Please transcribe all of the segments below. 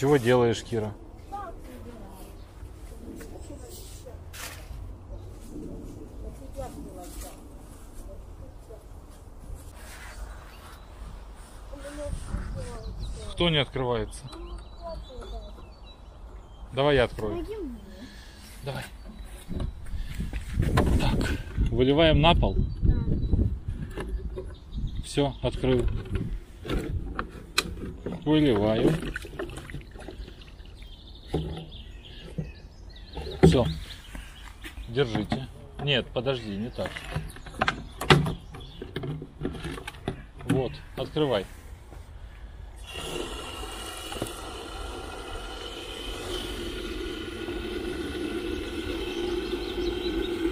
Чего делаешь, Кира? Кто не открывается? Давай я открою. Давай. Так, выливаем на пол. Все, открыл. Выливаю. Все. Держите. Нет, подожди, не так. Вот, открывай.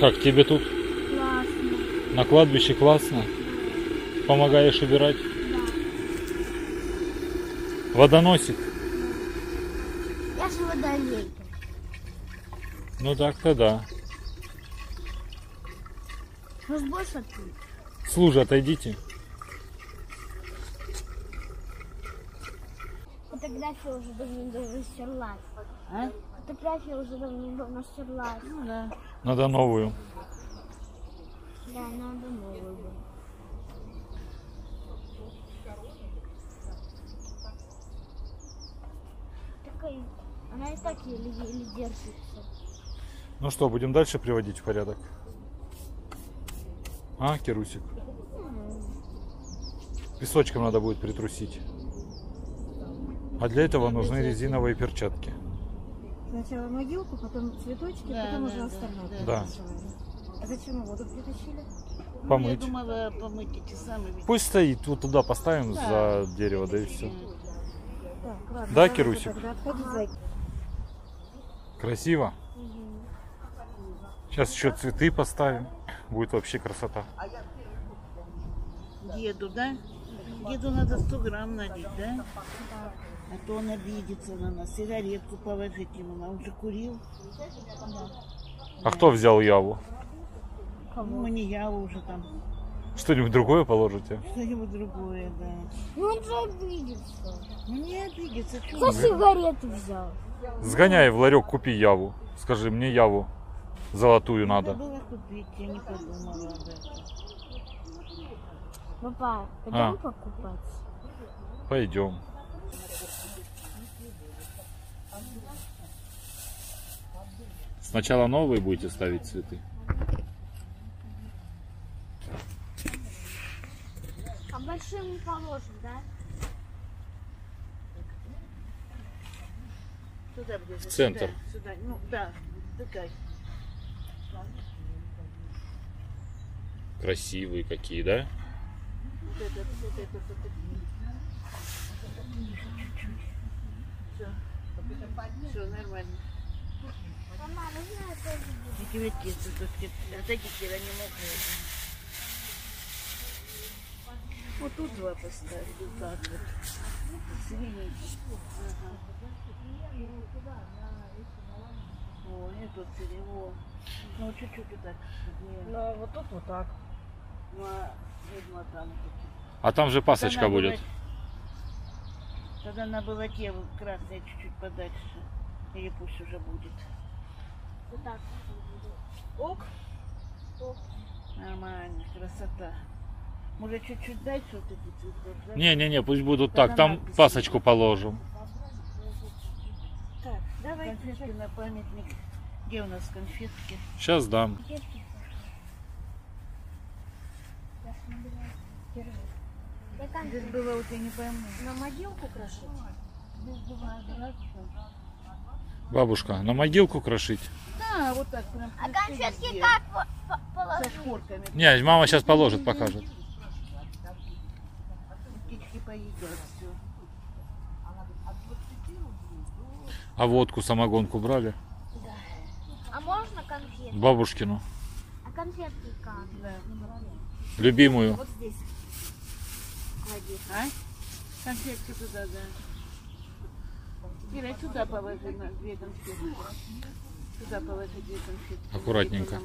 Как тебе тут? Классно. На кладбище классно? Помогаешь убирать? Водоносик? Я же водолейка. Ну так-то да. Может больше ты? Служи, отойдите. Фотография уже давно стерлась. А? Фотография уже давно стерлась. Ну да. Надо новую. Да, надо новую. Такая, она и так еле-еле держится. Ну что, будем дальше приводить в порядок? А, Кирусик? Песочком надо будет притрусить. А для этого нужны резиновые перчатки. Сначала могилку, потом цветочки, Да, потом да, уже да, остальное. да. Да. А зачем воду притащили? Ну, Помыть. Я думала помыть эти самые. Пусть стоит, вот туда поставим Да. за дерево, да и все. Так, ладно. Да, за Красиво. Сейчас еще цветы поставим. Будет вообще красота. Деду, да? Деду надо 100 грамм налить, да? А то он обидится на нас. Сигаретку положить ему. Он же курил. А кто взял яву? Ну, не я уже там. Что-нибудь другое положите? Что-нибудь другое, да. Ну он же обидится. Ну не обидится, За что сигареты взял. Сгоняй в ларек, купи яву. Скажи, мне яву золотую Надо надо. было купить, я не подумала об этом. Папа, пойдем А. покупать? Пойдем. Сначала новые будете ставить цветы. А большим не положим, да? Сюда ближе. В центр. Сюда, сюда. Ну, да, тыкай. Красивые какие, да? Вот. Все. Нормально. Мама? Эти не могу. Тут два поставить, вот так вот. Ага. О, и тут средний. О. Ну, чуть-чуть вот так. Ну, вот тут вот так. А там. же пасочка Тогда будет. было- Тогда на болоте красная чуть-чуть подальше. Или пусть уже будет. Вот так. Ок. Нормально, красота. Может чуть-чуть дальше вот эти цветы? да? Не-не-не, пусть будут так. Там пасочку положим. Так, давай. Конфетки на памятник. Где у нас конфетки? Сейчас дам. Я собираюсь. Держи. Я там Здесь было, вот я не пойму. на могилку крошить? Бабушка, на могилку крошить? Да, вот так прям. А конфетки как по- по- Со положить? шкурками. Не, мама сейчас положит, покажет. А водку, самогонку брали? А можно конфетки? Бабушкину. А конфетки как? Да. Любимую. Вот здесь. Клади. А? Конфетки туда, да. Кира, сюда положи на две конфетки. Сюда положи две конфетки. Аккуратненько.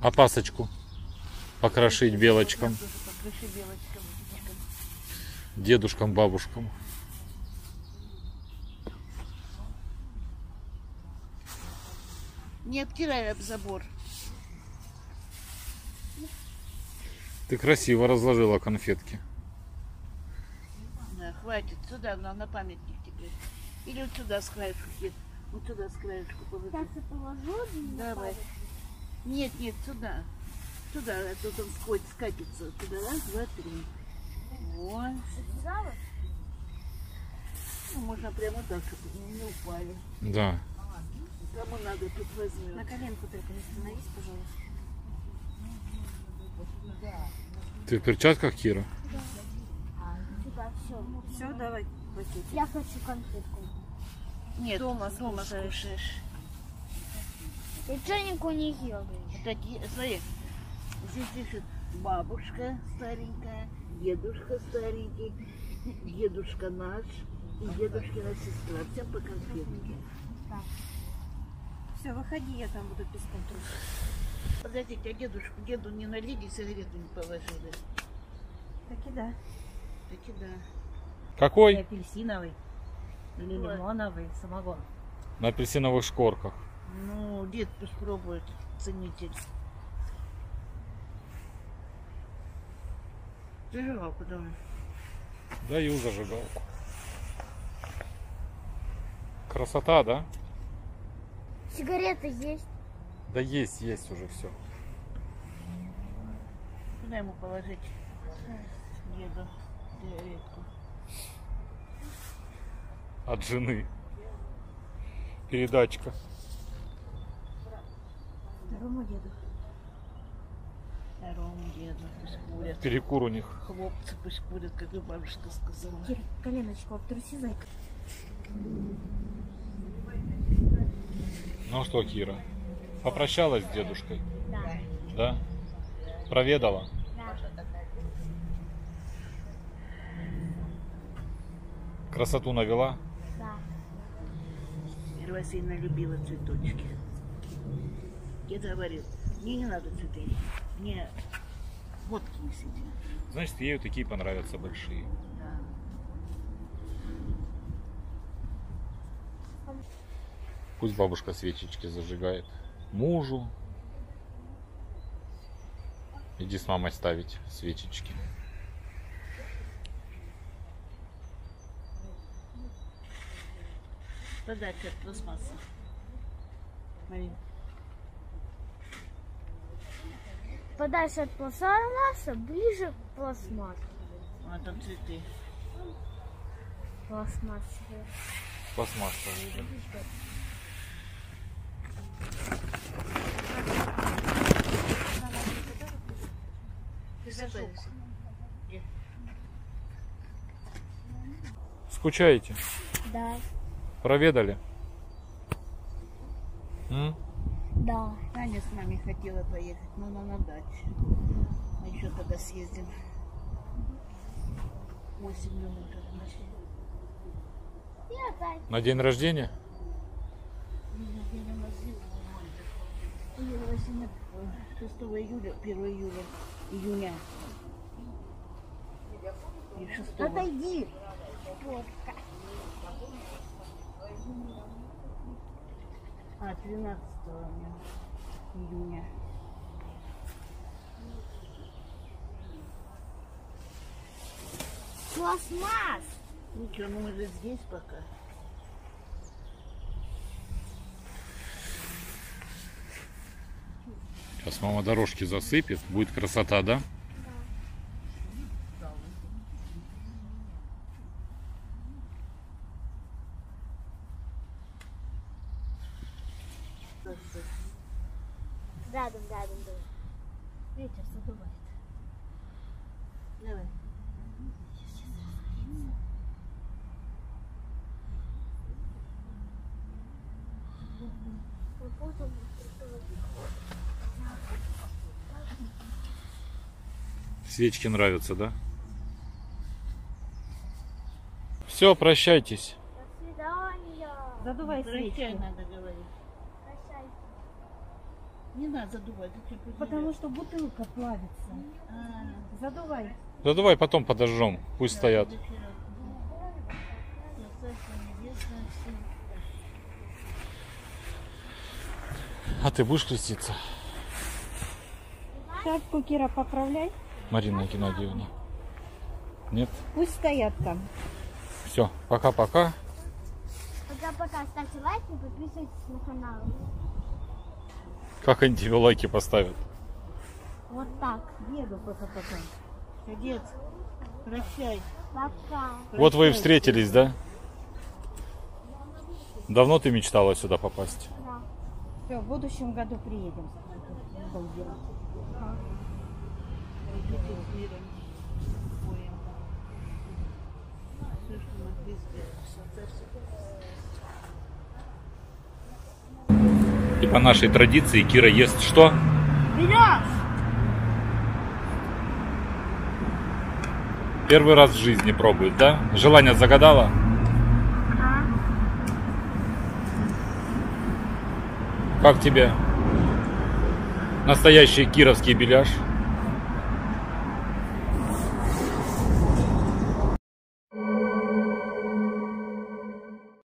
А пасочку покрошить покроши птичкам. дедушкам, бабушкам. Не обтирай об забор. Ты красиво разложила конфетки. Да, хватит. Сюда, на, на памятник теперь. Или вот сюда с краешку. Вот сюда с краешку положи. Сейчас я положу. Давай. Нет, нет, сюда. Сюда, а тут он скотч скатится. Сюда, раз, два, три. Вот. Ну, можно прямо так, чтобы не упали. Да. Кому надо, тут возьмет. На коленку только не становись, пожалуйста. Ты в перчатках, Кира? Сюда, все. Все, давай пакетик. Я хочу конфетку. Нет, Дома дома скушаешь. И что не ел. Это, смотри, здесь пишет бабушка старенькая, дедушка старенький, дедушка наш и дедушкина сестра. Всем по конфетке. Все, выходи, я там буду песком трусить. Подождите, а дедушку, деду не налили, сигарету не положили. Так и да. Таки да. И Какой? апельсиновый. Или Ой. лимоновый самогон. На апельсиновых шкорках. Ну, дед пусть пробует, ценитель. Зажигалку давай. Даю зажигалку. Красота, да? Сигареты есть. Да есть, есть уже все. Куда ему положить? Деду сигаретку. От жены. Передачка. Второму деду. Здоровому деду пусть курят. Перекур у них. Хлопцы пусть курят, как и бабушка сказала. Кир, коленочку обтруси, зайка. Ну что, Кира, попрощалась с дедушкой? Да. Да? Проведала? Да. Красоту навела? Да. Ира Васильевна любила цветочки. Дед говорил, мне не надо цветы, мне водки несите. Значит, ей такие понравятся большие. Да. Пусть бабушка свечечки зажигает. Мужу. Иди с мамой ставить свечечки. Подальше от пластмассы. Марин, Подальше от пластмасса, ближе к пластмассу. а там цветы. Пластмасса. Пластмассовые, да? Ты зажегся. Скучаете? Да. Проведали? М? Да. Таня с нами хотела поехать, но она на даче. Мы еще тогда съездим. Осенью быть. Я так. На день рождения? Ира Васильевна, э, 6 июля, 1 июля, июня. 6 Отойди. Водка. А, 13 июня. Пластмасс. Ничего, ну мы же здесь пока. Сейчас мама дорожки засыпет. Будет красота, да? Свечки нравятся, да? Все, прощайтесь. До свидания. Задувай свечку. надо говорить. Не надо задувать, Потому что бутылка плавится. А, Задувай. Да давай потом подожжем, пусть стоят. А ты будешь креститься, Шапку, Кира, поправляй. Марина Геннадьевна? Нет? Пусть стоят там. Все, пока-пока. Пока-пока. Ставьте лайки и подписывайтесь на канал. Как они тебе лайки поставят? Вот так. Деду пока-пока. Кадет, прощай. Пока. Вот вы и встретились, да? Давно ты мечтала сюда попасть? Да. Все, в будущем году приедем. И по нашей традиции Кира ест что? Берешь! Первый раз в жизни пробует, да? Желание загадала? Ага. Как тебе? Настоящий кировский беляш.